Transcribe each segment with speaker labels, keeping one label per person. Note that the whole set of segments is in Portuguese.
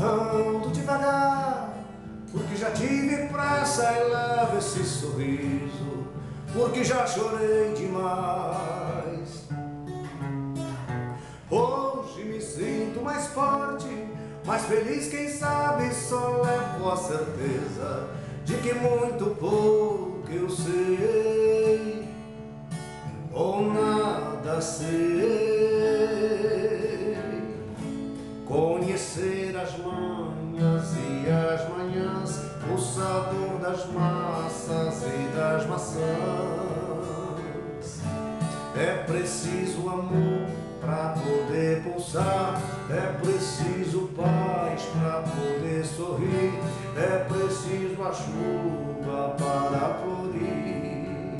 Speaker 1: Ando devagar, porque já tive pressa e levo esse sorriso, porque já chorei demais. Hoje me sinto mais forte, mais feliz, quem sabe só levo a certeza de que muito das massas e das maçãs. É preciso amor para poder pulsar, é preciso paz para poder sorrir, é preciso a chuva para florir.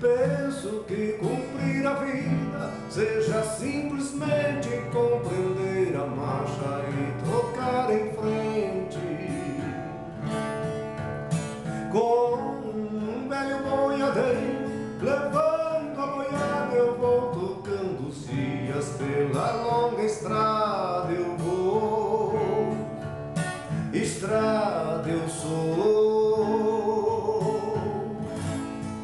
Speaker 1: Penso que cumprir a vida seja simplesmente compreender levando a boiada, eu vou tocando os dias pela longa estrada. Eu vou, estrada eu sou.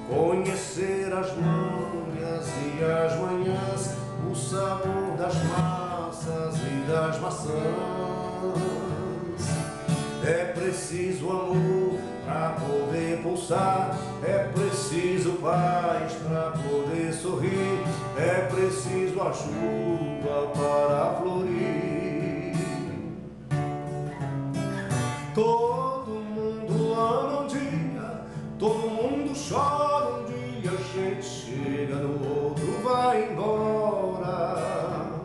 Speaker 1: Conhecer as manhas e as manhãs, o sabor das massas e das maçãs. Preciso amor para poder pulsar, é preciso paz para poder sorrir, é preciso a chuva para florir. Todo mundo ama um dia, todo mundo chora um dia, a gente chega no outro, vai embora.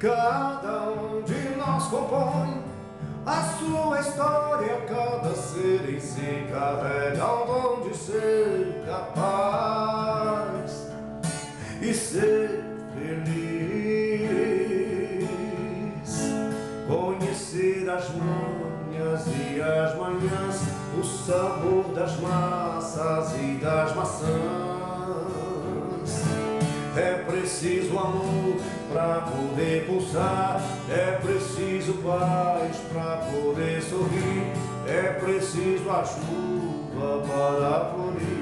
Speaker 1: Cada um de nós compõe a sua história, cada ser em si carrega o dom de ser capaz e ser feliz. Conhecer as manhas e as manhãs, o sabor das massas e das maçãs. É preciso amor para poder pulsar, é preciso paz para poder sorrir, é preciso a chuva para florir.